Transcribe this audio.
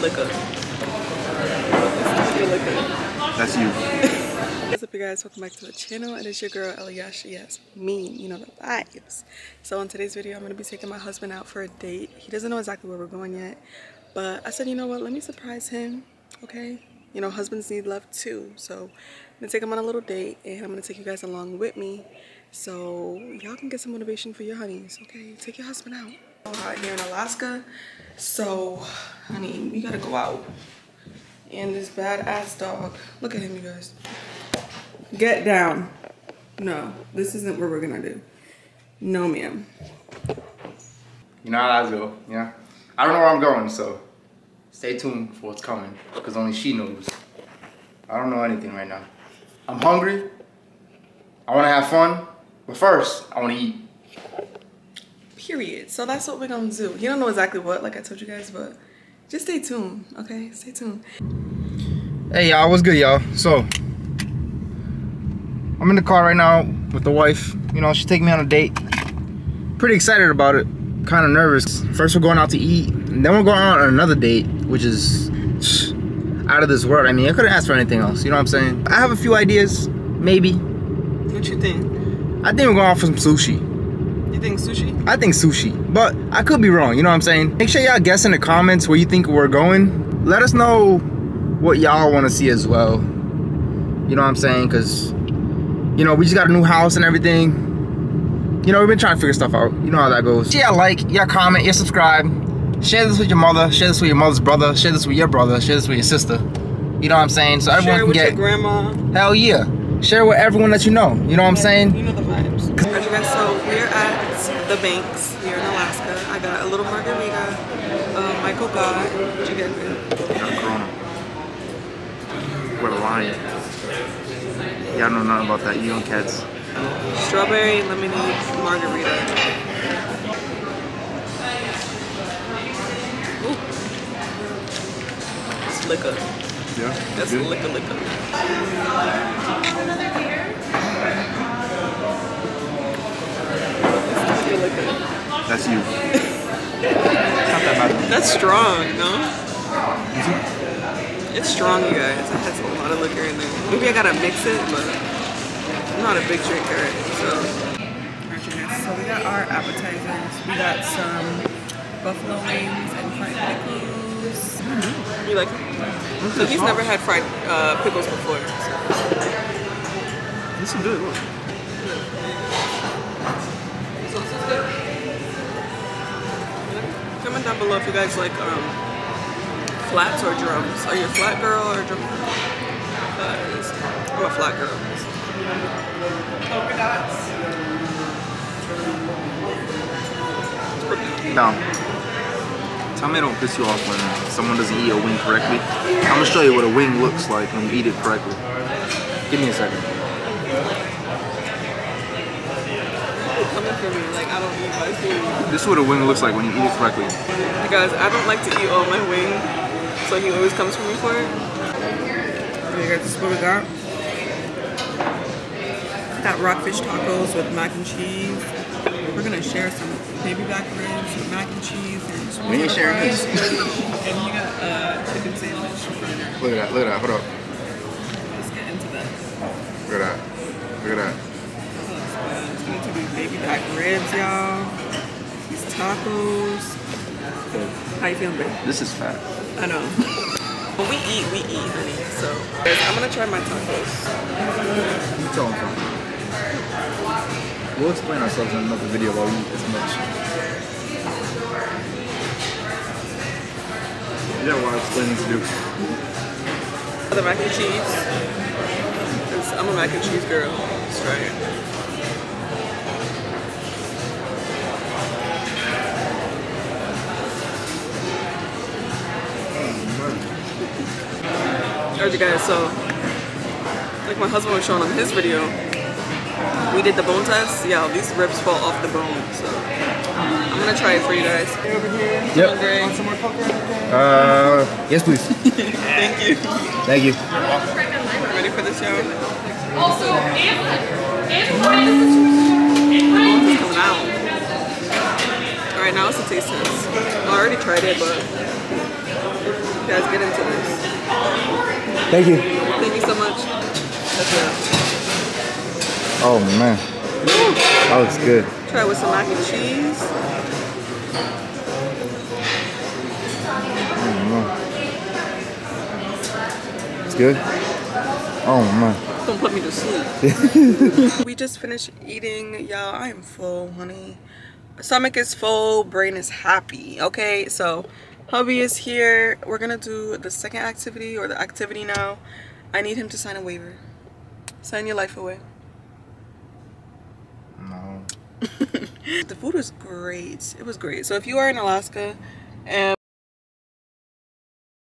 liquor. That's you. What's up you guys, welcome back to the channel. It is your girl Eliasha, yes, me, you know the vibes. So in today's video, I'm going to be taking my husband out for a date. He doesn't know exactly where we're going yet, but I said, you know what, let me surprise him, okay? You know, husbands need love too. So I'm going to take him on a little date and I'm going to take you guys along with me so y'all can get some motivation for your honeys, okay? Take your husband out. Hot here in Alaska, so honey, we got to go out. And this badass dog, look at him you guys. Get down. No, this isn't what we're gonna do. No, ma'am. You know how that go, yeah? I don't know where I'm going, so stay tuned for what's coming, because only she knows. I don't know anything right now. I'm hungry. I want to have fun, but first, I want to eat. Period. So that's what we're gonna do. You don't know exactly what, like I told you guys, but just stay tuned, okay? Stay tuned. Hey y'all, what's good y'all? So, I'm in the car right now with the wife. You know, she's taking me on a date. Pretty excited about it. Kind of nervous. First we're going out to eat, and then we're going out on another date, which is out of this world. I mean, I couldn't ask for anything else. You know what I'm saying? I have a few ideas, maybe. What you think? I think we're going out for some sushi. You think sushi? I think sushi, but I could be wrong. You know what I'm saying? Make sure y'all guess in the comments where you think we're going. Let us know what y'all want to see as well. You know what I'm saying? Because, you know, we just got a new house and everything. You know, we've been trying to figure stuff out. You know how that goes. Yeah, like, yeah, comment, yeah, subscribe. Share this with your mother. Share this with your mother's brother. Share this with your brother. Share this with your sister. You know what I'm saying? So everyone Share it can with get. your grandma. Hell yeah. Share with everyone that you know. You know what I'm saying? You know the vibes. Alright, you guys, so we're at the Banks here in Alaska. I got a little margarita, uh, Michael God. What you get? We're lying. Y'all know nothing about that. You don't catch. Strawberry lemonade margarita. Ooh. It's liquor. Yeah. That's liquor, liquor. Liquor, That's you. Not that bad. That's strong, no? It? It's strong, you guys. It has a lot of liquor in there. Maybe I gotta mix it, but I'm not a big drinker, so. Alright, you guys. So we got our appetizers. We got some buffalo wings and fried pickles. Mm-hmm. You like them? Mm-hmm. So he's never had fried uh, pickles before. So. This is good. Down below if you guys like um, flats or drums. Are you a flat girl or a drum girl? I'm a flat girl. Polka dots. Now, tell me it don't piss you off when someone doesn't eat a wing correctly. I'm gonna show you what a wing looks like when you eat it correctly. Give me a second. Coming for me, like I don't eat my food. This is what a wing looks like when you eat it correctly. Guys, I don't like to eat all my wing, so he always comes for me for it. You guys, this is what we got. Got rockfish tacos with mac and cheese. We're gonna share some baby back ribs with mac and cheese and sweet We ain't potato sharing fries. this. and you got uh, chicken sandwich. Look at that, look at that, hold up. Let's get into that. Look at that. To be baby back ribs, y'all. These tacos. How you feeling, babe? This is fat. I know. When we eat, we eat, honey. So, I'm gonna try my tacos. You tell them. We'll explain ourselves in another video while we eat this much. Yeah, while explaining to do. The mac and cheese. I'm a mac and cheese girl. Let's try it. Alright, you guys, so like my husband was showing on his video, we did the bone test. Yeah, these ribs fall off the bone, so I'm gonna try it for you guys. Over here, Yep. Want some more poker? Uh, yes, please. Thank you. Thank you. Ready for the show? Also, and, and It's coming out. Alright, now it's a taste test. I already tried it, but You guys get into this. Thank you. Thank you so much. Oh man, that looks good. Try it with some mac and cheese. Oh, It's good. Oh man. Don't put me to sleep. we just finished eating, y'all. I am full, honey. Stomach is full, brain is happy. Okay, so hubby is here. We're gonna do the second activity or the activity now. I need him to sign a waiver. Sign your life away. No. the food was great. It was great. So if you are in Alaska and